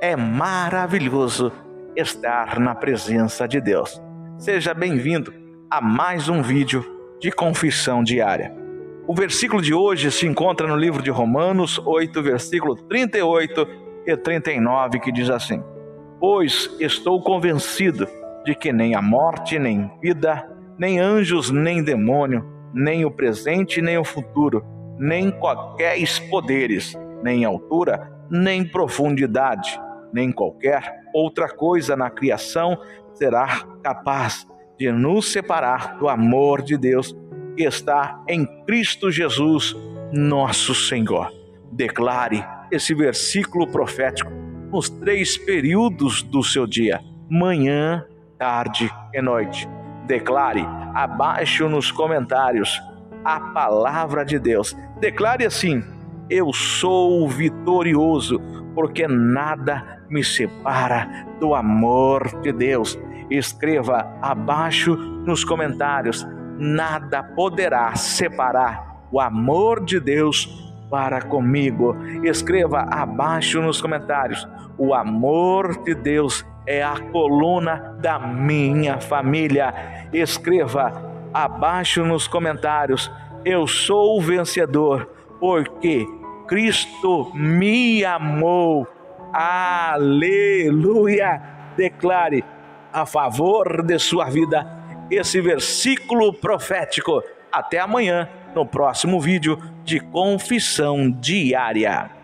é maravilhoso estar na presença de Deus. Seja bem-vindo a mais um vídeo de confissão diária. O versículo de hoje se encontra no livro de Romanos 8, versículo 38 e 39, que diz assim: Pois estou convencido de que nem a morte, nem vida, nem anjos, nem demônio, nem o presente, nem o futuro, nem qualquer poderes, nem altura, nem profundidade, nem qualquer outra coisa na criação será capaz de nos separar do amor de Deus que está em Cristo Jesus, nosso Senhor. Declare esse versículo profético nos três períodos do seu dia: manhã, tarde e noite. Declare abaixo nos comentários a palavra de Deus. Declare assim: Eu sou vitorioso, porque nada me separa do amor de Deus. Escreva abaixo nos comentários: Nada poderá separar o amor de Deus para comigo. Escreva abaixo nos comentários: O amor de Deus é a coluna da minha família. Escreva abaixo nos comentários: Eu sou vencedor, porque Cristo me amou. Aleluia! Declare a favor de sua vida esse versículo profético. Até amanhã, no próximo vídeo de Confissão Diária.